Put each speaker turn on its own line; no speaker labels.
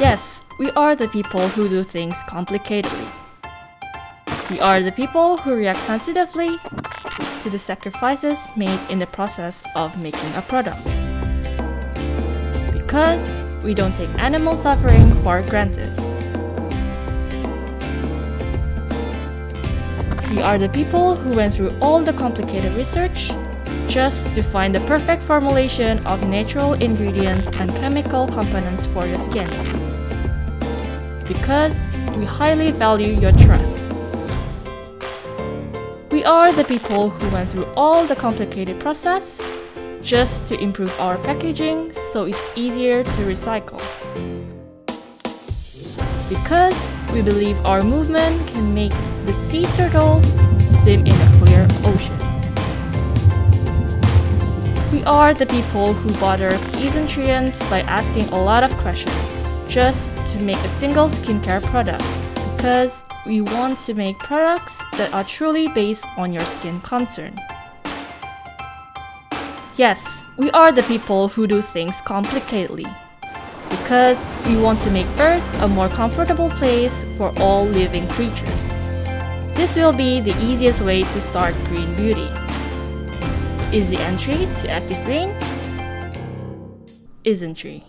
Yes, we are the people who do things complicatedly. We are the people who react sensitively to the sacrifices made in the process of making a product. Because we don't take animal suffering for granted. We are the people who went through all the complicated research just to find the perfect formulation of natural ingredients and chemical components for your skin. Because we highly value your trust. We are the people who went through all the complicated process just to improve our packaging so it's easier to recycle. Because we believe our movement can make the sea turtle swim in a clear ocean. We are the people who bother Isntreeans by asking a lot of questions just to make a single skincare product because we want to make products that are truly based on your skin concern. Yes, we are the people who do things complicatedly because we want to make Earth a more comfortable place for all living creatures. This will be the easiest way to start green beauty. Easy entry to Active Green, Isntree.